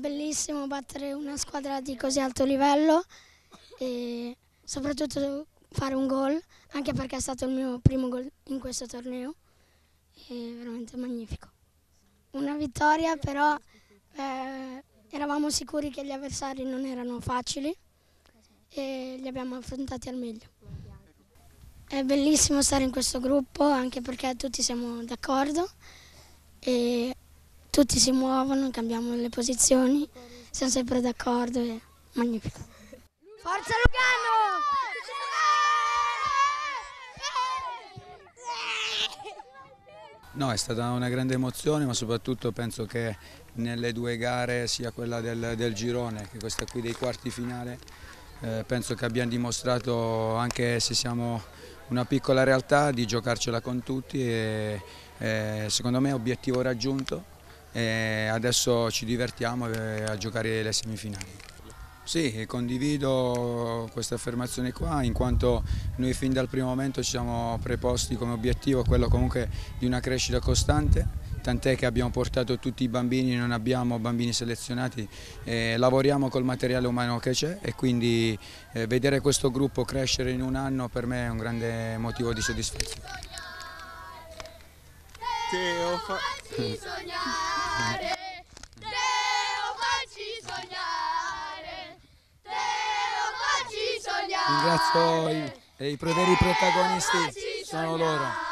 bellissimo battere una squadra di così alto livello e soprattutto fare un gol, anche perché è stato il mio primo gol in questo torneo, è veramente magnifico. Una vittoria però eh, eravamo sicuri che gli avversari non erano facili e li abbiamo affrontati al meglio. È bellissimo stare in questo gruppo anche perché tutti siamo d'accordo e tutti si muovono, cambiamo le posizioni, siamo sempre d'accordo, è magnifico. Forza Lugano! No, è stata una grande emozione, ma soprattutto penso che nelle due gare, sia quella del, del girone che questa qui dei quarti finale, eh, penso che abbiamo dimostrato, anche se siamo una piccola realtà, di giocarcela con tutti e, e secondo me obiettivo raggiunto e adesso ci divertiamo a giocare le semifinali. Sì, condivido questa affermazione qua in quanto noi fin dal primo momento ci siamo preposti come obiettivo quello comunque di una crescita costante, tant'è che abbiamo portato tutti i bambini, non abbiamo bambini selezionati, eh, lavoriamo col materiale umano che c'è e quindi eh, vedere questo gruppo crescere in un anno per me è un grande motivo di soddisfazione. Teo, facci sognare, Teo, facci sognare, Teo, facci sognare. Ringrazio i, i veri protagonisti, sono loro.